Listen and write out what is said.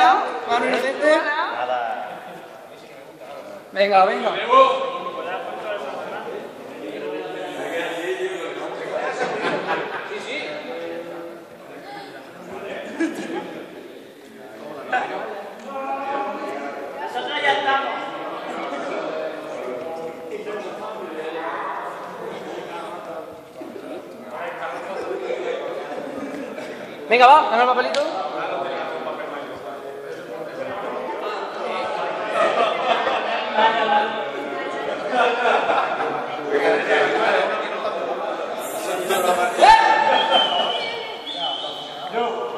Hola. Venga, venga. Venga, va, dame el papelito. No.